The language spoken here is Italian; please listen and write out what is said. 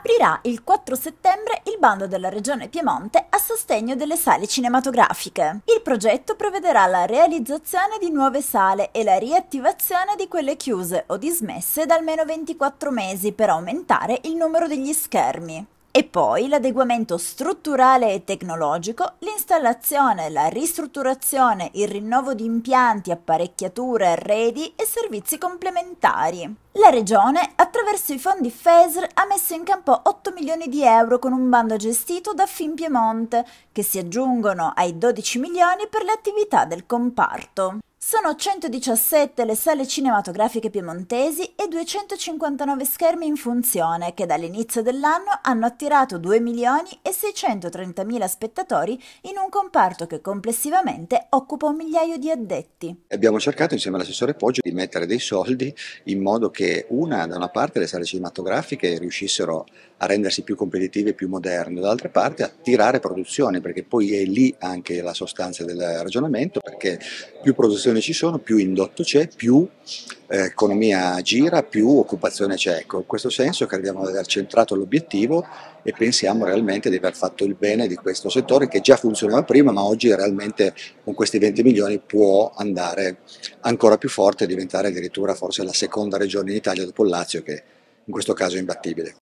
aprirà il 4 settembre il bando della Regione Piemonte a sostegno delle sale cinematografiche. Il progetto prevederà la realizzazione di nuove sale e la riattivazione di quelle chiuse o dismesse da almeno 24 mesi per aumentare il numero degli schermi. E poi l'adeguamento strutturale e tecnologico, l'installazione, la ristrutturazione, il rinnovo di impianti, apparecchiature, arredi e servizi complementari. La Regione, attraverso i fondi FESR, ha messo in campo 8 milioni di euro con un bando gestito da Fin Piemonte, che si aggiungono ai 12 milioni per le attività del comparto. Sono 117 le sale cinematografiche piemontesi e 259 schermi in funzione che dall'inizio dell'anno hanno attirato 2 milioni e 630 mila spettatori in un comparto che complessivamente occupa un migliaio di addetti. Abbiamo cercato insieme all'assessore Poggio di mettere dei soldi in modo che una, da una parte le sale cinematografiche riuscissero a rendersi più competitive e più moderne, dall'altra parte a tirare produzione perché poi è lì anche la sostanza del ragionamento perché più produzione produzioni ci sono, più indotto c'è, più eh, economia gira, più occupazione c'è. Ecco, in questo senso crediamo di aver centrato l'obiettivo e pensiamo realmente di aver fatto il bene di questo settore che già funzionava prima, ma oggi realmente con questi 20 milioni può andare ancora più forte e diventare addirittura forse la seconda regione in Italia dopo il Lazio che in questo caso è imbattibile.